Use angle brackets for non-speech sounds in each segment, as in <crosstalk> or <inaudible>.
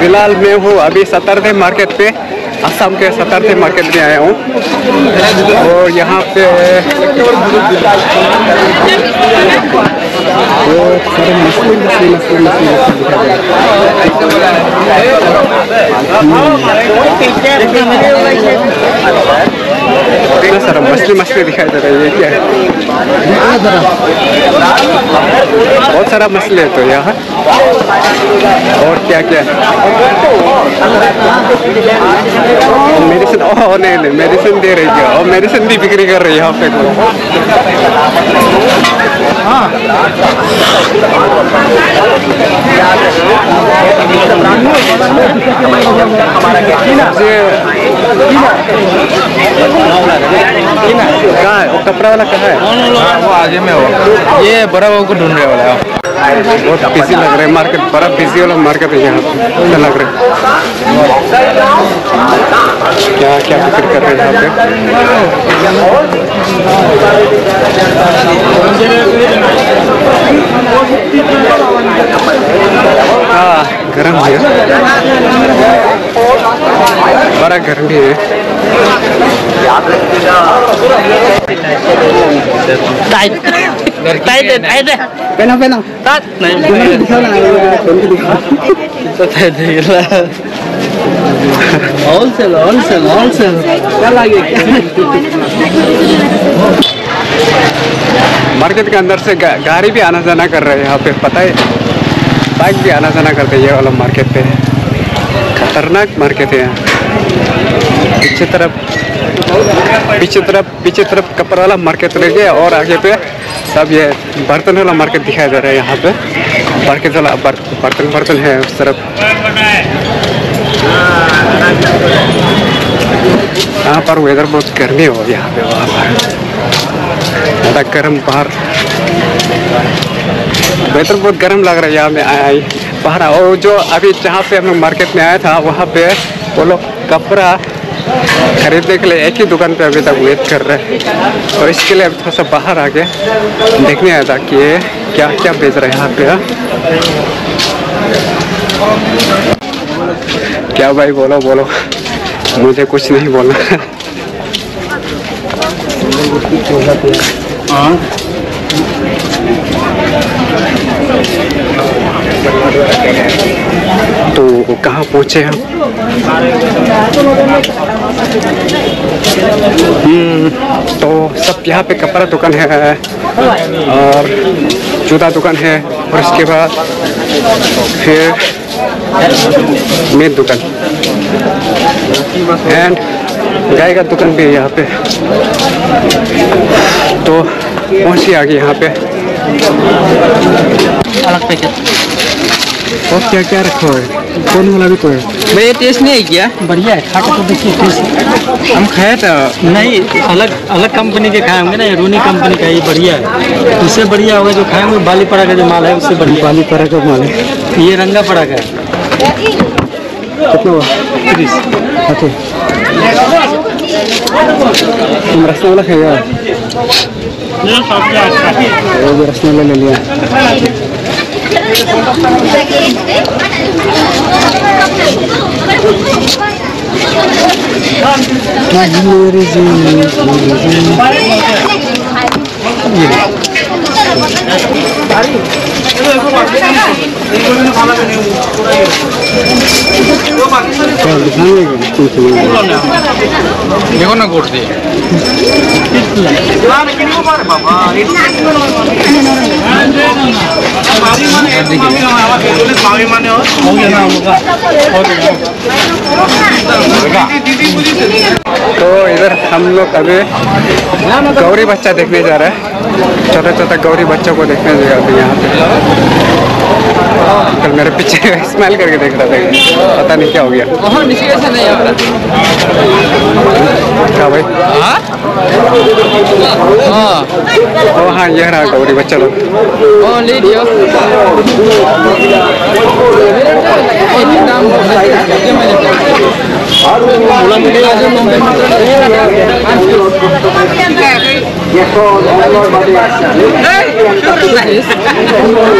फ़िलहाल मैं हूँ अभी सतरदे मार्केट पे, असम के सतरदे मार्केट में आया हूँ। और यहाँ पे सारे मछली मछली मछली मछली मछली दिखाई दे सारा, मछली मछली दिखाई दे रही है क्या बहुत सारा मछली है तो यहाँ। और क्या क्या? मेडिसिन ओह नहीं नहीं मेडिसिन दे रही है। और मेडिसिन भी बिक्री कर रही है यहाँ पे कहाँ है? वो कपड़ा वाला कहाँ है? वो आगे में हो ये बड़ा को ढूंढ रहे वाला है। बहुत बिज़ी लग रहा है मार्केट बड़ा बिज़ी वाला मार्केट है यहाँ पे लग रहा है क्या क्या बिक्री कर रहे हैं यहाँ पे हाँ गर्म है बड़ा गर्म भी है Tay Tay đây tay दिखाओ ना फ़ोन को दिखाओ Tôi thấy thì Wholesale wholesale wholesale क्या लगे मार्केट के अंदर से गा, गाड़ी भी आना जाना कर रहे हैं यहाँ पे पता है? बाइक भी आना जाना करते हैं ये वाला मार्केट पे खतरनाक मार्केट है यहाँ। पीछे तरफ़ पीछे तरफ़ पीछे तरफ़ कपड़ा वाला मार्केट रह गया और आगे पे सब ये बर्तन वाला मार्केट दिखाई दे रहा है यहाँ पे। मार्केट वाला बर्तन बर्तन है उस तरफ़। यहाँ पर वेदर बहुत गर्मी हो यहाँ पे वहाँ पर। ज़्यादा गर्म बाहर। वेदर बहुत गर्म लग रहा है यहाँ में आया बाहर और जो अभी जहाँ पे हम लोग मार्केट में आया था, वहाँ पे वो लोग कपड़ा खरीदने के लिए एक ही दुकान पे अभी तक वेट कर रहे हैं। और इसके लिए अभी थोड़ा सा बाहर आ गया देखने आया था कि ये क्या क्या बेच रहे हैं यहाँ पे हाँ? क्या भाई बोलो बोलो। मुझे कुछ नहीं बोलना। तो कहाँ पहुँचे हम? हम्म, तो सब यहाँ पे कपड़ा दुकान है और जूता दुकान है और इसके बाद फिर मेन दुकान। एंड गाय का दुकान भी है यहाँ पे। तो पहुँची आगे यहाँ पे। अलग पैकेट और क्या क्या रखा है? कौन वाला भी है? भैया टेस्ट नहीं है क्या? बढ़िया है खा तो देखिए टेस्ट हम खाए था। नहीं अलग अलग कंपनी के खाए होंगे ना ये रोनी कंपनी का ये बढ़िया है। उससे बढ़िया होगा जो खाए होंगे बालीपड़ा का जो माल है उससे बढ़िया बाली पर का माल है। ये रंगा पड़ा का है। कितना हुआ? तीस। अच्छा तुम रसगुल्ला खाएगा वो भी रसगुल्ला ले लिया मेरी देखो ना कोट दे तो इधर हम लोग अभी गौरी बच्चा देखने जा रहे हैं। छोटा छोटा गौरी बच्चों को देखने जा रहे हैं यहाँ पे। कल मेरे पीछे <laughs> स्माइल करके देख रहा था। पता नहीं क्या हो गया। क्या भाई? ओ हाँ। ये रहा गौरी बच्चा लोग। ले लियो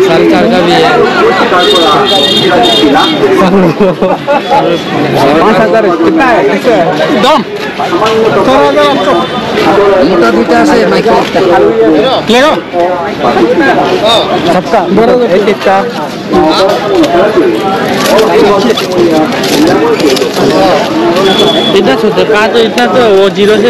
साढ़े चार का भी है पाँच हज़ार कितना है कैसे है दम मोटा दूटा से लेगा सबका एक एक का इतना छोटा कहा तो इतना तो वो ज़ीरो से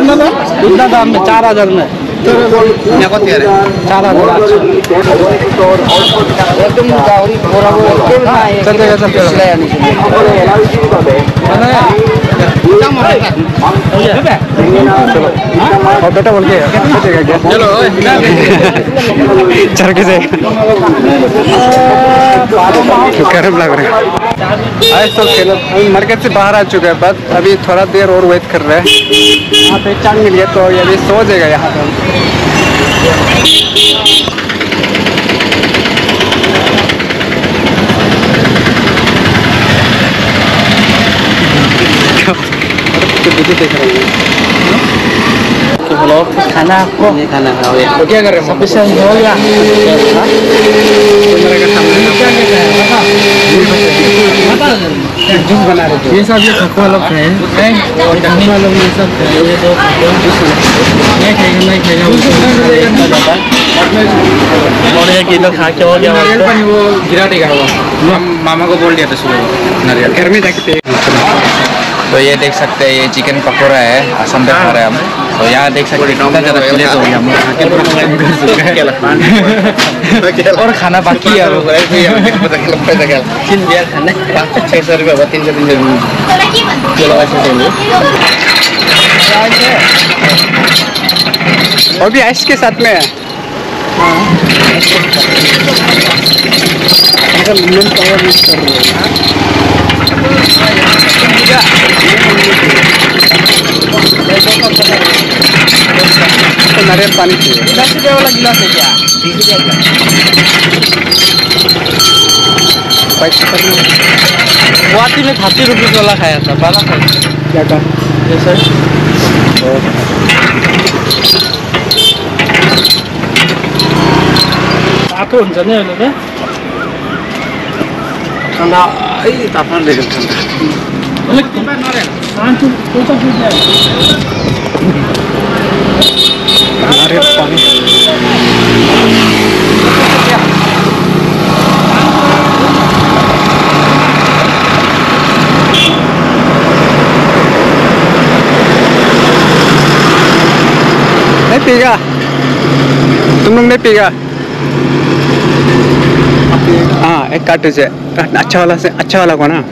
उधर ज़ीरो कितना दाम में? चार हज़ार में। चार हज़ार जाएगा और बेटा। बोल के। चलो चल के जाएगा गर्म लग रहा है। आज तो खेल। मार्केट से बाहर आ चुके हैं बस अभी थोड़ा देर और वेट कर रहे हैं। यहाँ पे चाँद मिल गया तो अभी सो जाएगा यहाँ पे। <laughs> वीडियो देख रहे हैं। खाना आपको खाना खाओगे तो क्या कर रहे हैं सफिशिएंट हो गया जूस बना रहे ये सब ये खखवा लोग है और खखवा लोग ये सब है ये तो नहीं खाएगा नहीं खाएगा और ये किलो खा के हो गया नारियल पानी वो गिरा देगा हम मामा को बोल दिया था सुबह नारियल घर में जाके तो ये देख सकते हैं ये चिकन पकौड़ा है असम पे खा रहे हैं हम। तो यहाँ देख सकते हैं कितना ज़्यादा प्लेट हो गया हम हैं? <laughs> और खाना बाकी है छः सौ रुपये तीन सौ तीन सौ और भी आइस के साथ में है। तो नारियल पानी चाहिए रुपये वाला गिलास है क्या गुवाहाटी में थर्टी रुपीज़ वाला खाया था बारह क्या कहा ये सर तातो हुन्छ नि अहिले तापमान ठन्डा नहीं पीगा। तुम लोग नहीं पीगा। हाँ एक कार्टेज है। अच्छा वाला से अच्छा वाला को ना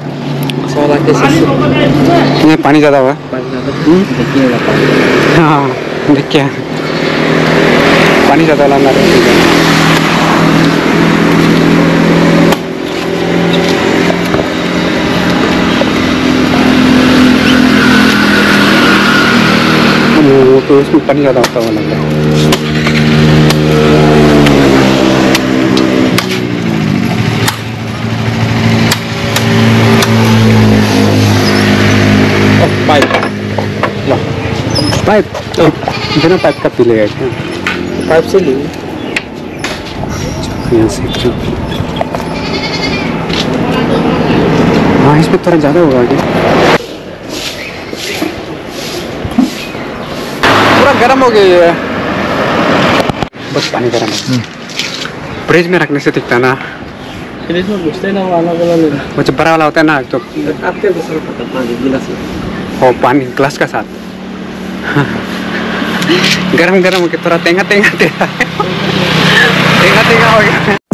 कैसे इसमें पानी ज़्यादा हुआ। हाँ? देखिए पानी। ज़्यादा वो तो उसमें पानी ज़्यादा होता हुआ लग रहा है पाइप पाइप बिना पाइप का पी लेगा क्या? पाइप से ली। यहाँ से क्यों हाँ इसमें थोड़ा ज़्यादा होगा क्या पूरा गर्म हो गया है बस पानी गर्म है। फ्रिज में रखने से दिखता ना। फ्रिज में घुसते ना वो अलग अलग वो जो बड़ा वाला होता है ना तो आपके गिलास में। पानी ग्लास का साथ। गरम गरम होके थोड़ा तेंगा तेंगा तेंगा तेंगा तेंगा हो गया